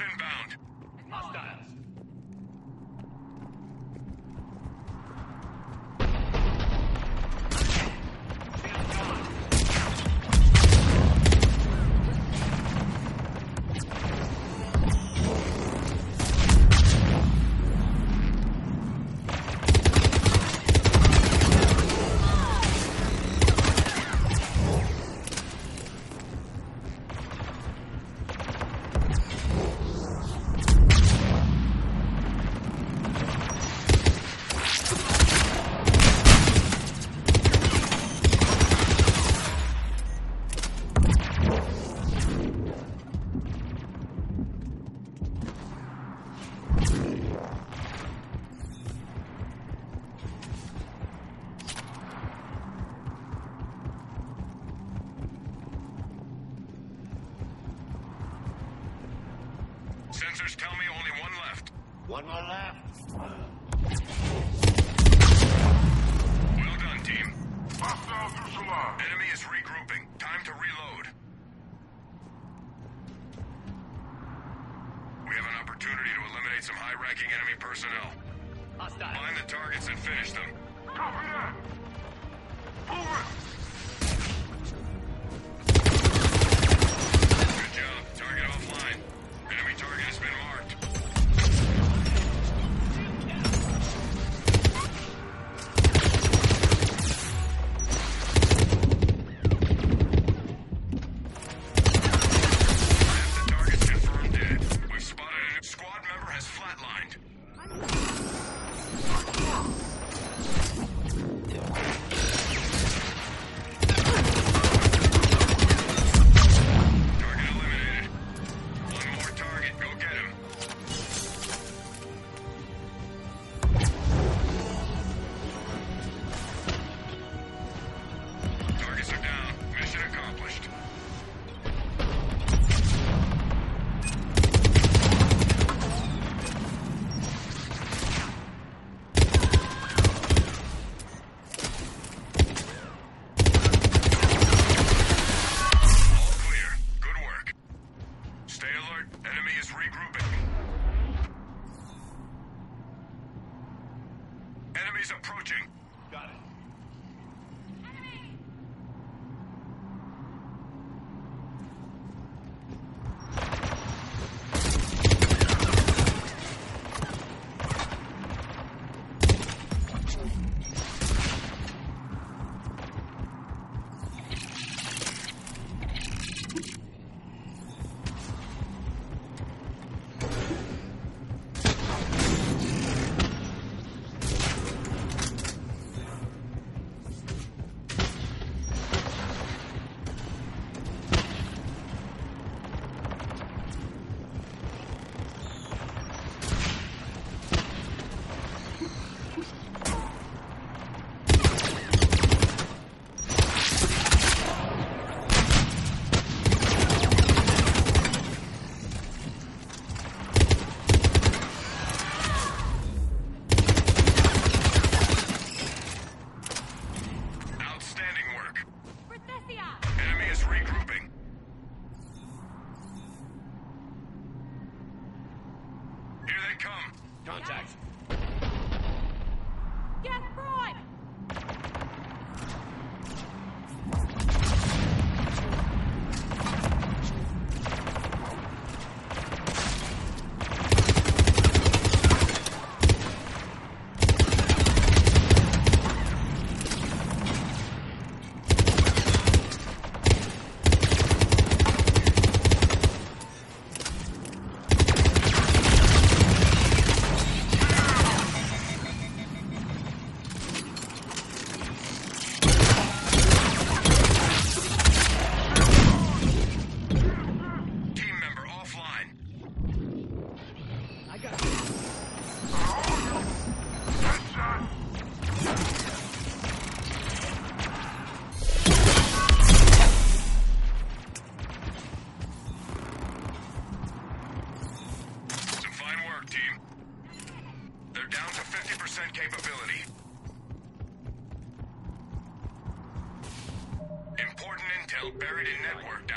inbound. Hostiles. Sensors tell me only one left. One more left. Well done, team. Hostiles to Enemy is regrouping. Time to reload. We have an opportunity to eliminate some high-ranking enemy personnel. Find the targets and finish them. Copy that. Move Enemies approaching. Got it. Regrouping. Here they come. Contact. capability. Important intel buried in network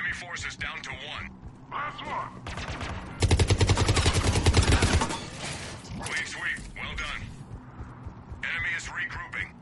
Enemy forces down to one. Last one! Clean sweep. Well done. Enemy is regrouping.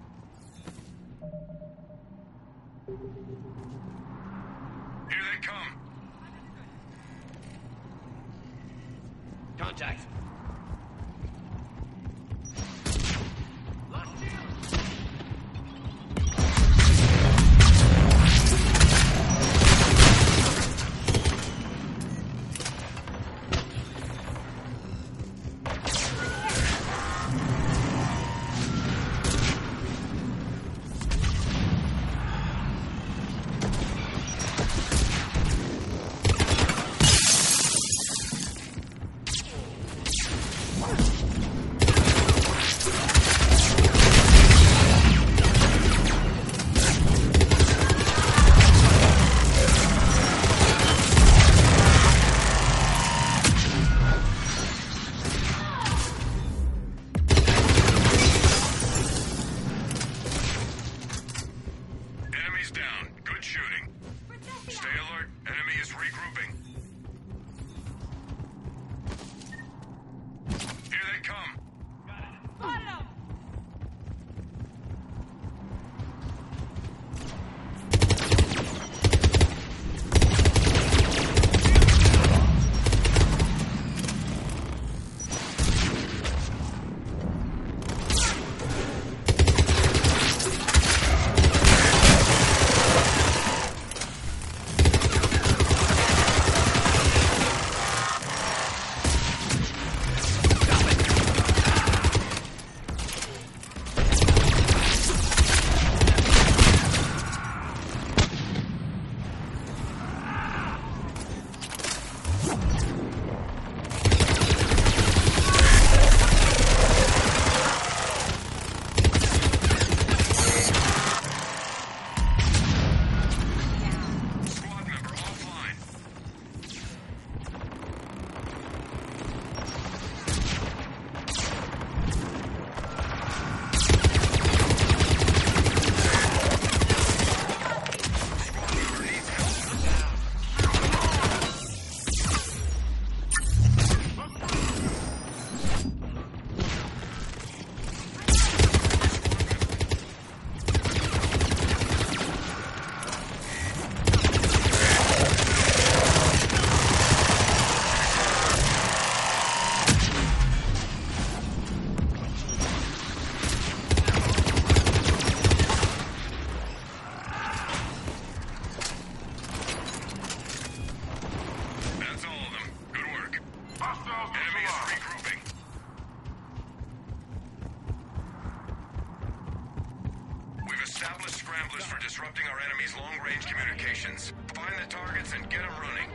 We've established scramblers for disrupting our enemy's long-range communications. Find the targets and get them running.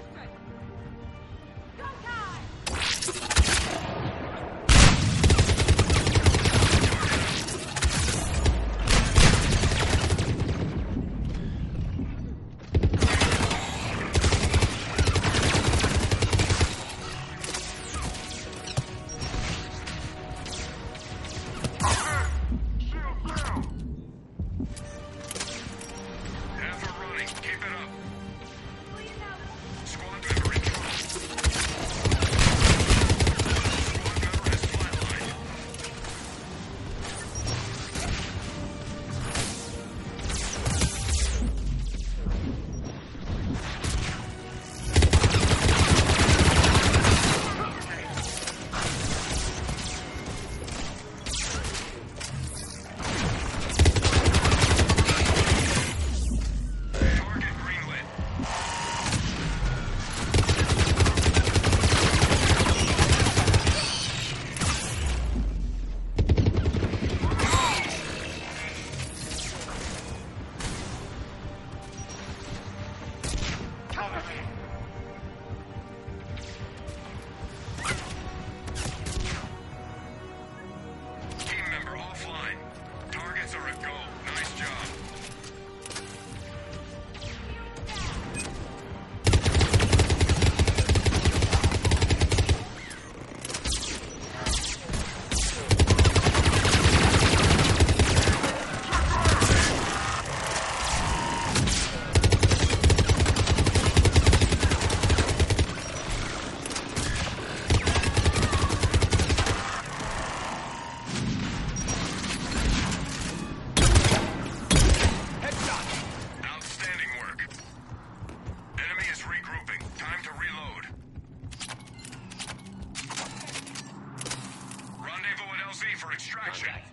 Objection.